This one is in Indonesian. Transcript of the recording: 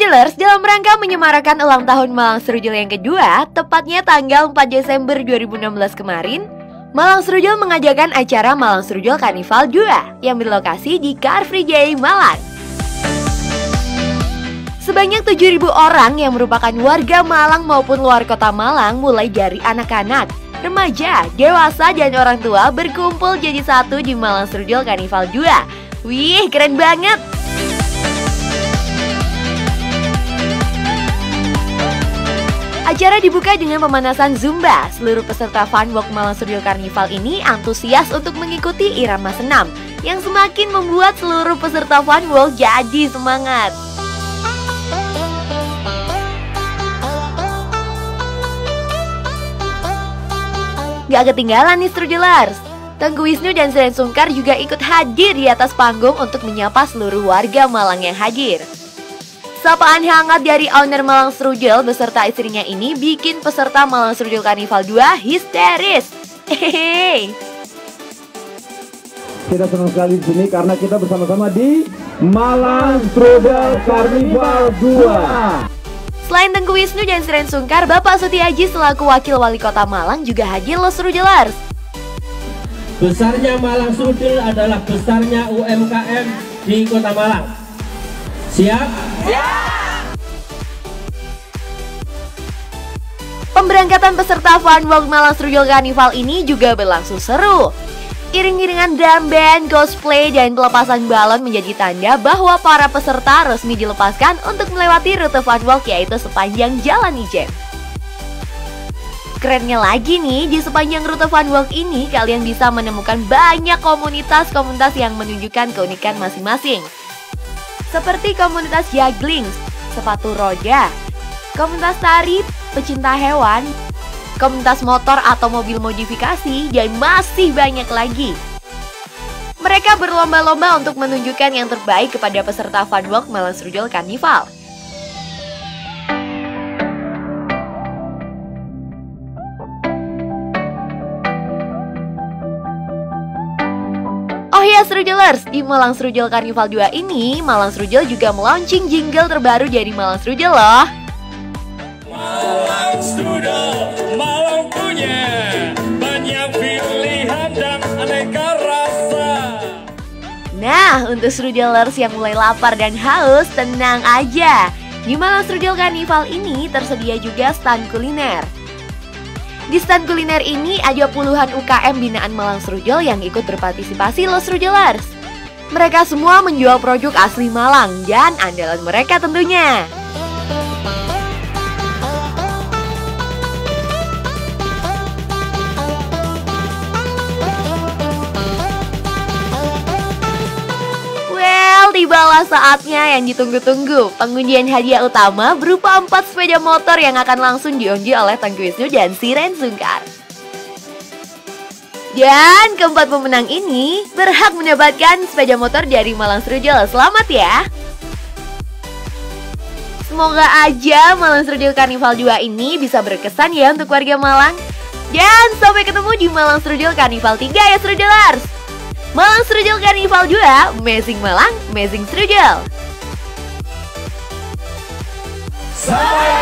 Strudulers, dalam rangka menyemarakan ulang tahun Malang Strudel yang kedua, tepatnya tanggal 4 Desember 2016 kemarin, Malang Strudel mengajakan acara Malang Strudel Carnival 2 yang berlokasi di Car Free Day Malang. Sebanyak 7.000 orang yang merupakan warga Malang maupun luar kota Malang mulai dari anak-anak, remaja, dewasa, dan orang tua berkumpul jadi satu di Malang Strudel Carnival 2. Wih, keren banget! Acara dibuka dengan pemanasan Zumba. Seluruh peserta Fun Walk Malang Studio Carnival ini antusias untuk mengikuti irama senam yang semakin membuat seluruh peserta Fun Walk jadi semangat. Gak ketinggalan nih Strudilers. Tengku Wisnu dan Seren Sungkar juga ikut hadir di atas panggung untuk menyapa seluruh warga Malang yang hadir. Sapaan hangat dari owner Malang Strudel beserta istrinya ini bikin peserta Malang Strudel Carnival 2 histeris. Hehehe. Kita senang sekali di sini karena kita bersama-sama di Malang Strudel Carnival 2. Selain Tengku Wisnu dan Seren Sungkar, Bapak Sutiaji selaku Wakil Wali Kota Malang juga hadir Strudelers. Besarnya Malang Strudel adalah besarnya UMKM di Kota Malang. Siap? Pemberangkatan peserta Fun Walk Malang Strudel Carnival ini juga berlangsung seru. Iring-iringan drum band, cosplay, dan pelepasan balon menjadi tanda bahwa para peserta resmi dilepaskan untuk melewati rute Fun Walk yaitu sepanjang Jalan Ijen. Kerennya lagi nih, di sepanjang rute Fun Walk ini kalian bisa menemukan banyak komunitas-komunitas yang menunjukkan keunikan masing-masing seperti komunitas juggling, sepatu roda, komunitas tari, pecinta hewan, komunitas motor atau mobil modifikasi, dan masih banyak lagi. Mereka berlomba-lomba untuk menunjukkan yang terbaik kepada peserta Fun Walk Malang Serujol Carnival. Oh ya Serujolers, di Malang Serujol Carnival 2 ini, Malang Serujol juga melaunching jingle terbaru dari Malang Serujol loh. Malang Strudel, Malang punya banyak pilihan dan aneka rasa. Nah, untuk Strudelers yang mulai lapar dan haus, tenang aja. Di Malang Strudel Carnival ini tersedia juga stand kuliner. Di stand kuliner ini ada puluhan UKM binaan Malang Strudel yang ikut berpartisipasi loh Strudelers. Mereka semua menjual produk asli Malang dan andalan mereka tentunya. Tibalah saatnya yang ditunggu-tunggu. Pengundian hadiah utama berupa 4 sepeda motor yang akan langsung diundi oleh Tengku Wisnu dan Siren Sungkar. Dan keempat pemenang ini berhak mendapatkan sepeda motor dari Malang Serujol. Selamat ya! Semoga aja Malang Serujol Carnival 2 ini bisa berkesan ya untuk warga Malang. Dan sampai ketemu di Malang Serujol Carnival 3 ya Serujolers! Malang Strudel Carnival 2, Amazing Malang, Amazing Strudel. Sampai